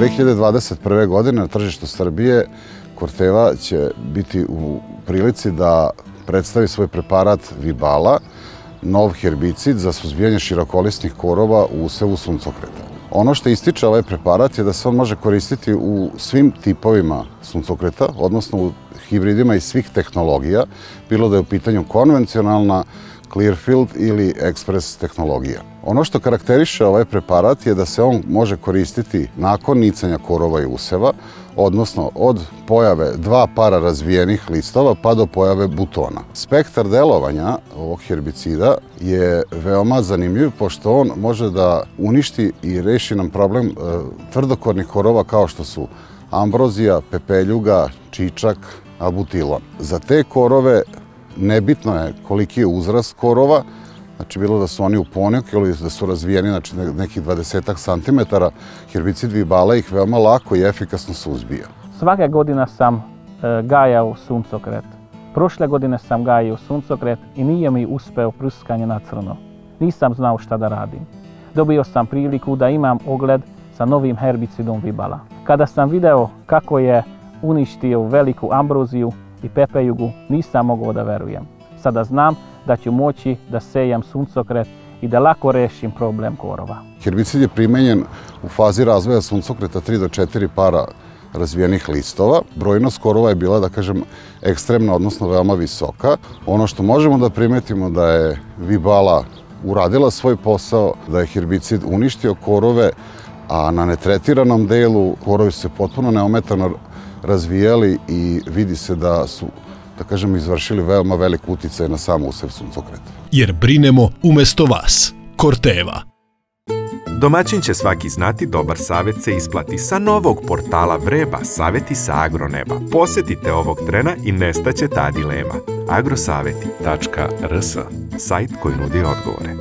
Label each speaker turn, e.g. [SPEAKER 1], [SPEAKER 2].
[SPEAKER 1] 2021. godine na tržištu Srbije Corteva će biti u prilici da predstavi svoj preparat Vibala, nov herbicid za suzbijanje širokolisnih korova u usevu suncokreta. Ono što ističe ovaj preparat je da se on može koristiti u svim tipovima suncokreta, odnosno u hibridima iz svih tehnologija, bilo da je u pitanju konvencionalna, Clearfield ili Express tehnologija. Ono što karakteriše ovaj preparat je da se on može koristiti nakon nicanja korova i useva, odnosno od pojave dva para razvijenih listova pa do pojave butona. Spektar delovanja ovog herbicida je veoma zanimljiv pošto on može da uništi i reši nam problem e, tvrdokornih korova kao što su ambrozija, pepeljuga, čičak, abutilon. Za te korove nebitno je koliki je uzrast korova, znači bilo da su oni u ponek ili da su razvijeni znači nekih 20 santimetara, herbicid vibala ih veoma lako i efikasno suzbija.
[SPEAKER 2] Svake godina sam e, gajao suncokret. Prošle godine sam gajao suncokret i nije mi uspeo pruskanje na crno. Nisam znao šta da radim. Dobio sam priliku da imam ogled sa novim herbicidom vibala. Kada sam video kako je uništio veliku ambroziju i pepejugu, nisam mogao da verujem. Sada znam da ću moći da sejem suncokret i da lako rešim problem korova.
[SPEAKER 1] Herbicid je primenjen u fazi razvoja suncokreta 3 do 4 para razvijenih listova. Brojnost korova je bila, da kažem, ekstremna, odnosno veoma visoka. Ono što možemo da primetimo da je Vibala uradila svoj posao, da je herbicid uništio korove, a na netretiranom delu korovi su se potpuno neometano razvijali i vidi se da su da kažemo, izvršili veoma velik uticaj na samu usev suncokreta.
[SPEAKER 3] Jer brinemo umesto vas. Korteva.
[SPEAKER 4] Domaćin će svaki znati dobar savjet se isplati sa novog portala Vreba Saveti sa Agroneba. Posetite ovog trena i nestaće ta dilema. agrosaveti.rs Sajt koji nudi odgovore.